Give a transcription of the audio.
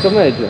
to c'è